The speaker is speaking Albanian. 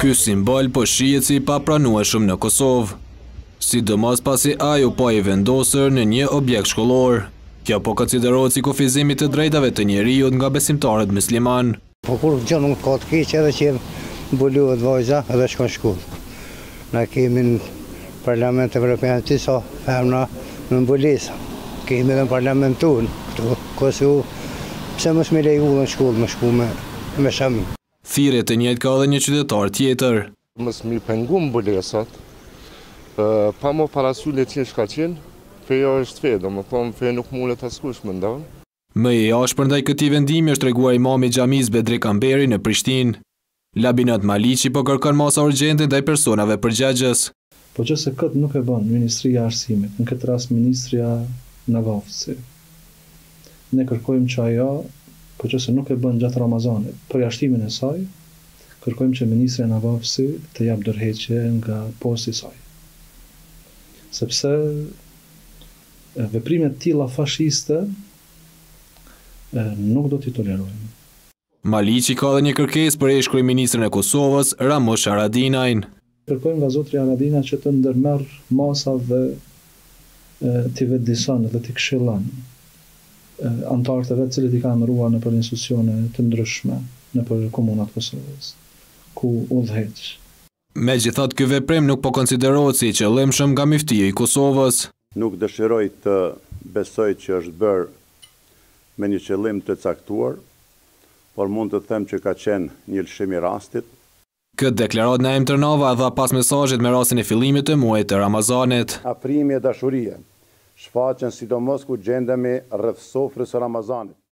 Ky simbol po shihet si i papranueshëm në Kosovë, sidomos pasi ai u pa i vendosur në një objekt shkollor. Kjo po konsiderohet si kufizim i të drejtave të njeriut nga besimtarët myslimanë. Po kurgjë nuk ka të keqe edhe që bulohet vajza edhe shkon shkollë. Na kemi në parlament evropian disa femna me mbulesa. Kemi edhe në parlament tonë këtu në Kosovë. Pse mos me leju edhe në shkollë me shku me me shami. Thirrje të njëjtë ka edhe një qytetar tjetër. Mos mi pengu mbulesat, pa mo parasy le të jenë çka jenë, feja është fe, domethënë fenë nuk munet askush me ndalë. Më i ashpër ndaj këtij vendimi është treguar imami i xhamisë Pjetër Bogdani në Prishtinë. Labinot Maliqi po kërkon masa urgjente ndaj personave përgjegjës. Po që se këtë nuk e bën Ministria e Arsimit, në këtë rast ministrja Nagavci, ne kërkojmë që ajo, po që se nuk e bën gjatë Ramazanit, përjashtimin e saj, kërkojmë që ministrja Nagavci të japë dorëheqje nga posti i saj. Sepse Veprime të tilla fashiste nuk do t'i tolerojmë. Maliqi ka dhe një kërkesë për ish-kryeministrin e Kosovës, Ramush Haradinajn. Kërkojmë nga zotri Haradinaj që të ndërmerr masa dhe t'i vetëdijson dhe t'i këshillon anëtarët e vet të cilët i ka emëruar nëpër institucione të ndryshme nëpër komuna të Kosovës ku udhëheq. Megjithatë ky veprim nuk po konsiderohet si i qëllimshëm nga Myftiu i Kosovës. Nuk dëshiroj të besoj që është bërë me një qëllim të caktuar, por mund të them që ka qenë një lëshim i rastit. Këtë deklaratë Naim Tërnava e dha pas mesazhit me rastin e fillimit të muajit të Ramazanit. Afrimi e dashuria shfaqen sidomos kur gjendemi rreth sofrës së Ramazanit.